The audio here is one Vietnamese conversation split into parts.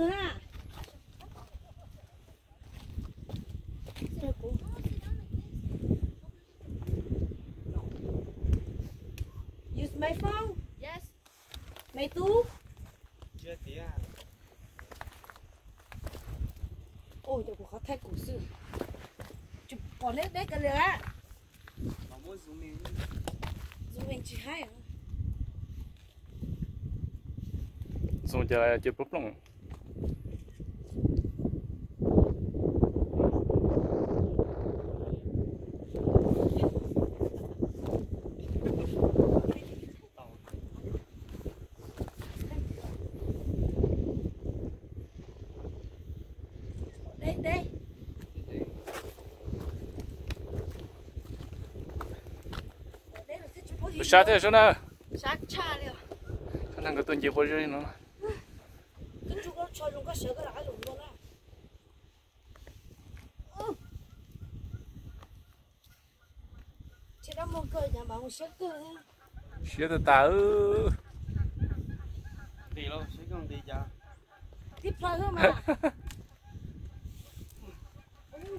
Có có. Use my phone. Yes. Mày tú. chưa tí à Ôi, tôi cũng khó thay cổ sự. Chụp còn đấy đấy cái lửa. nó muốn dùng mình Dùng mình chỉ hay à? dùng chờ chờ bốc lông Đây, đây. Là có nữa. thế sao nào Sát cha liền. sao năng cái tuần gì bao nó Cái chụp có cho dùng cái sợi cái lá dùng luôn á. Chị đã mua cơ nhà bảo một sợi cơ ha. xía từ ta ư tí đâu sẽ không đi ra tiếp thôi thôi mà không thấy à mình có Chán à.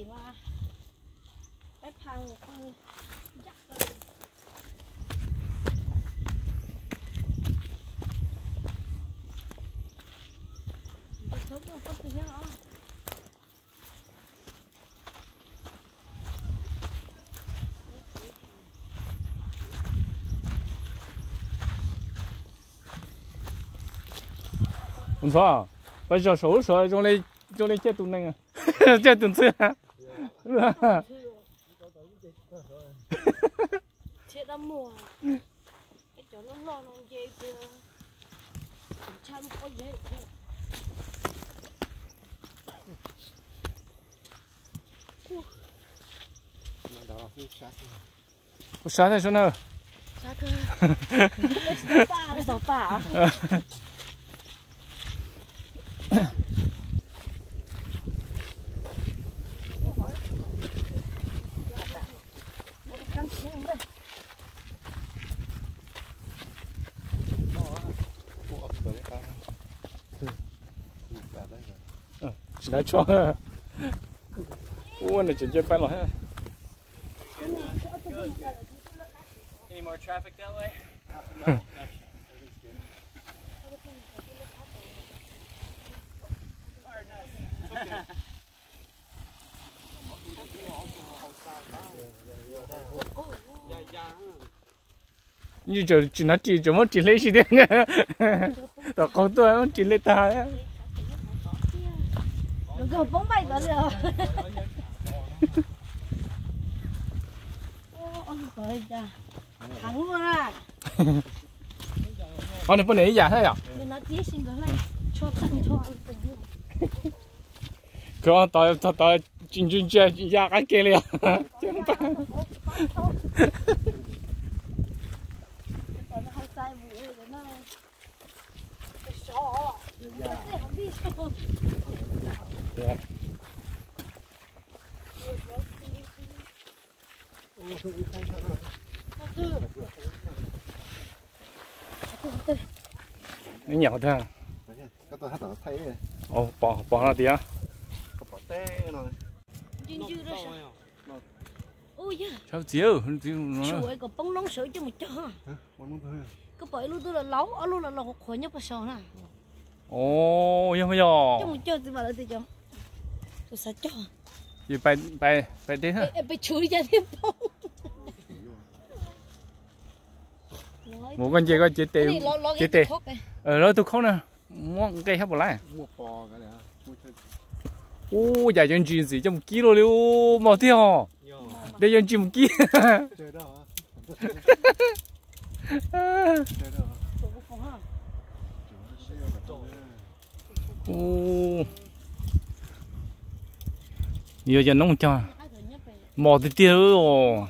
chỉ là cái phăng phăng dắt lên Tôi thốt nó có gì đó không sao? Bây giờ số số trong đây trong đây chết tụi này à? Chết tụi xưa chết đã mùa. Cái chỗ nó lo nó dây kia chăn có là sát sát thế sao nào? Sát cơ. ba cái sáu ba bộ ập tới ta cả rồi đã cho. Uống này chỉ chơi phải rồi ha. Any more traffic that way? như giờ chỉ nó chỉ chỉ muốn chỉ lấy gì đấy đó con tôi chỉ lấy ta á Đừng có bóng bay đó rồi. Ôi trời cha. Thắng luôn à. con này bữa nay giả thế à này. Con tao tao tao chính chính chơi giả cái kia liền Còn nó hay rồi nó. Nhỏ thôi rồi ồ bỏ bỏ nó tí á bỏ rồi sao? Da. sao chiếu nó Chuối có bông nóng sữa cho một thôi Cái bởi lúc tôi là lấu, ở lúc là lấu khỏi nhấp vào sọ nè. ồ yên bây giờ một cho thì mà lại thì cho. Sẽ cho. thì phải phải phải đến ha Em bị chuối ra thêm bông. một con gì có cái tiền thuốc này. ờ nó tôi không nè. Muốn cây hết một này mua chơi. Ô giờ dân chuyển gì trong kilo liu. Mà thế hả? Để dân chuyển một chơi đó hả chơi đó hả Tôi cũng không ha. ô giờ dân nông cho mò thì tiêu rồi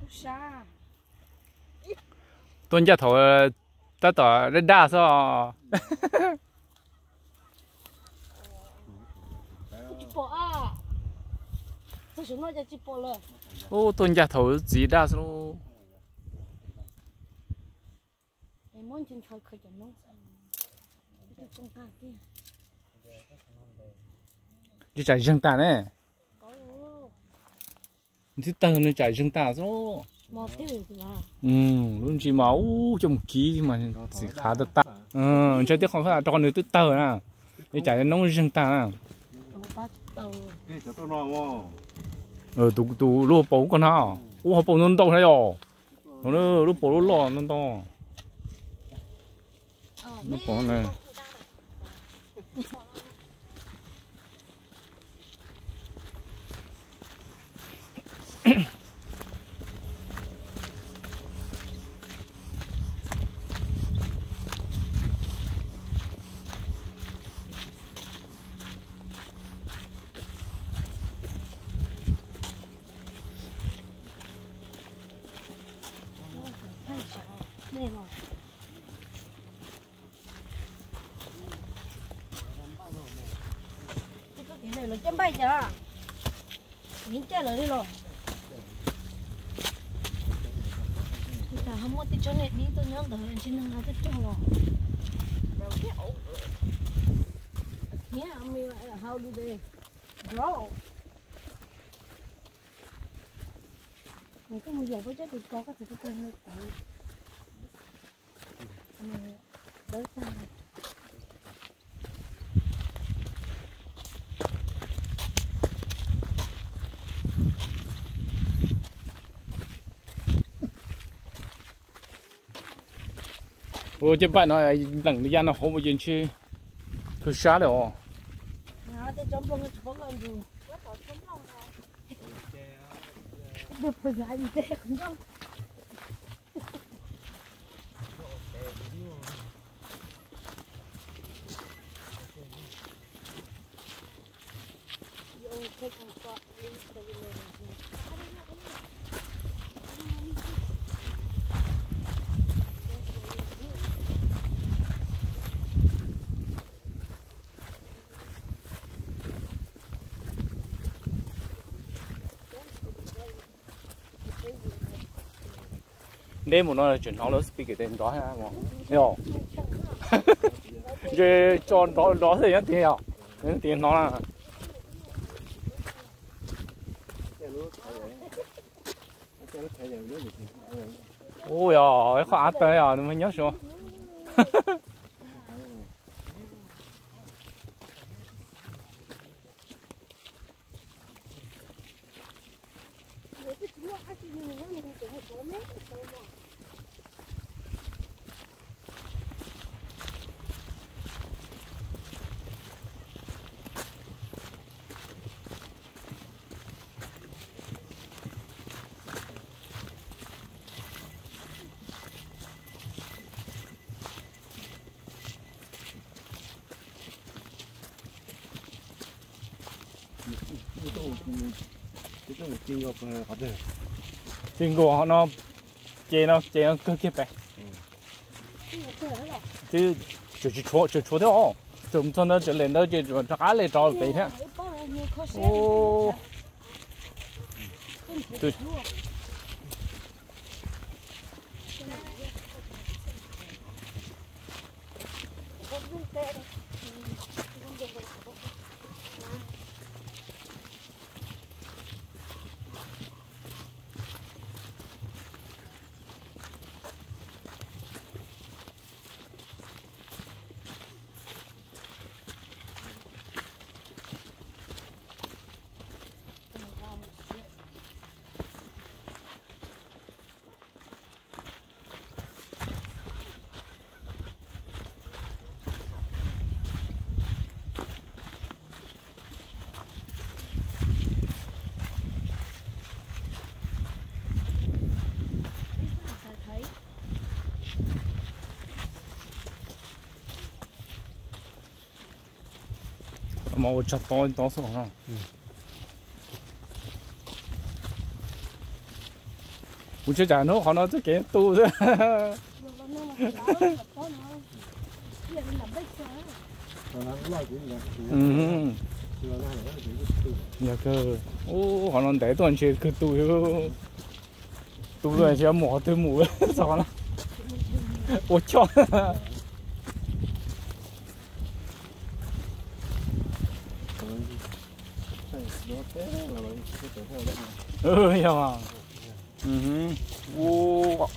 Thử nóng. Tôi ờ, ta tỏ rất đa so bỏ à. Tôi xuống nói cho chị bỏ rồi ô tôn nhà thầu gì đa số Em muốn chân trời khởi chẳng nông Tôi đi chạy rừng ta nè Có thì tăng nó chạy rừng ta số mà. ừ luôn chỉ máu trong ký mà chỉ khá được ta. Ừ chơi tiếp không? Phải là cho người tức tờ nè đi chạy nông rừng ta nè ờ tụ tụ lúa bổ con ha ô họ bổ nông đâu này rồi nó lúa bổ lúa lò nông đâu Ờ, nó bổ này Hay sợ. Đây rồi. Cái cái này là chấm bay chưa? Những chơi rồi đi rồi. Bây giờ Ờ, không có tí chỗ này đi tôi nhớ đợi anh lò năng cái ổ rồi. ông mi lại ờ, là how do they grow? Mình có một giờ có chết được có cái 我这把那冷的伢那好不进去，可傻了哦。那得装装个装个路，我找装装它。不不然你这很装。Take on spot, please, for the living. Để một nó là chuyển nó lớn speak cái tên đó ha mà hiểu rồi cho đó đó thì nhất tiền hiểu tiền nó là cái cái ôi ya cái khó tới à nó mới nhớ số Nếu cái chú ăn thì mình nó mình cũng phải có mét của tôi mà. cái chỗ cái chỗ kinh ngọc có thể tiền của nó chế nó chế nó cứ kiếp bé chứ chỉ chỉ chúa chỉ chúa theo chúng tôi nó chỉ lên đó chỉ cho cá lấy cho bé thế cái ô mà một chặt to to xuống không cũng chưa trả nó họ nó chứ kẻ tu chứ nhà cơ. Ô họ nó để toàn chơi cứ tu tu rồi chơi mỏ tới mù sao nó 我叫。哎呀妈嗯哼哇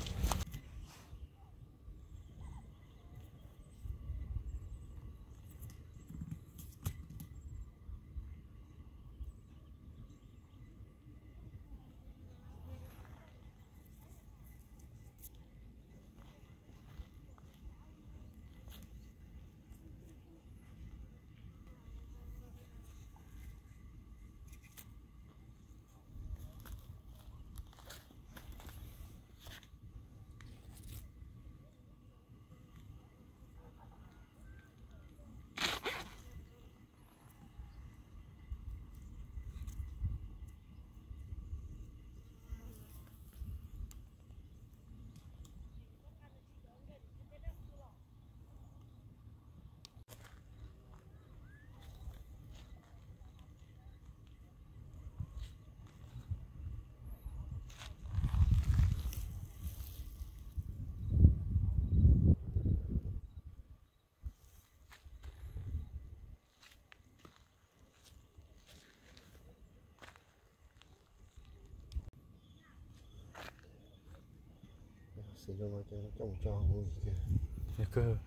我。sử dụng cho nó trồng cho vui kìa 그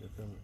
được không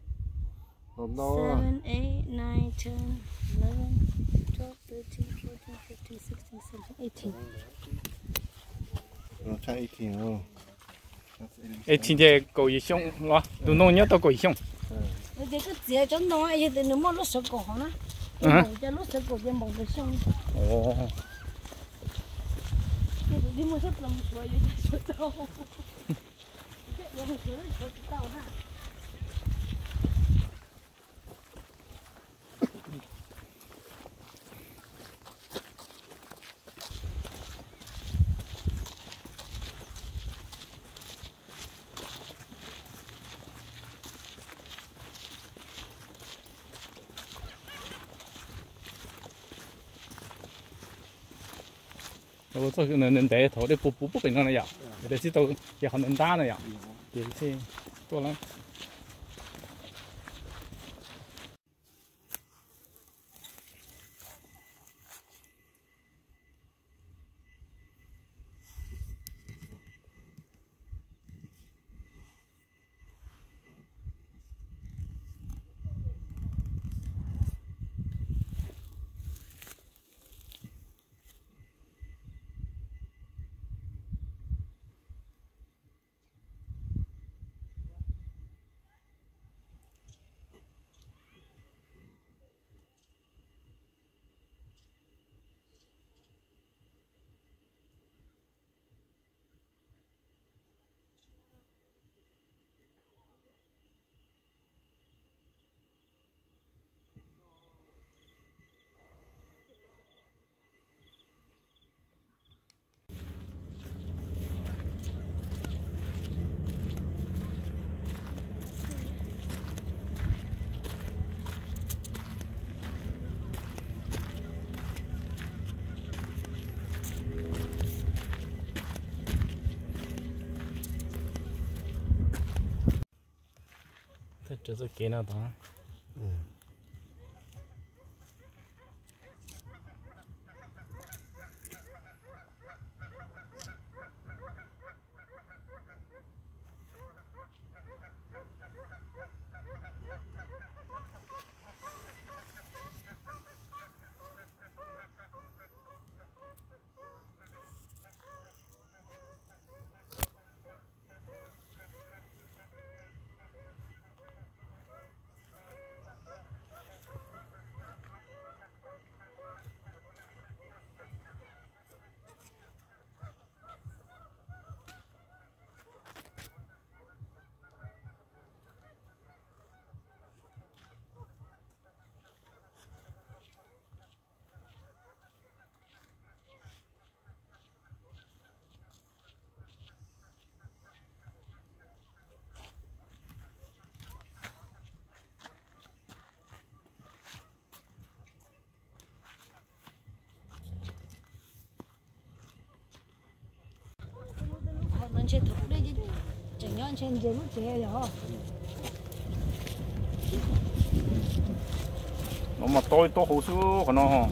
hôm đó seven eight nine ten eleven twelve thirteen fourteen fifteen sixteen seventeen eighteen. Nó chạy thì nó ê chính thế cầu gì xong tụi nó nhớ tao cầu gì xong Bây giờ cái dễ cho nó thì nó mất lúc sợ cổ nó Ừ. cho lúc sợ cổ cho một cái xong ồ cái đi mua suối vậy suối tao. Cái suối tao ha 我做些能能带头的，不不不平常的呀，有的是都也很能打的呀，对不是多啦。这是给那帮。Nó chơi chứ. Chẳng nhớ trên dưới lúc chơi rồi nó mà tôi tôi hồ sơ của nó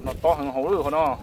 nó to hơn hồ của nó.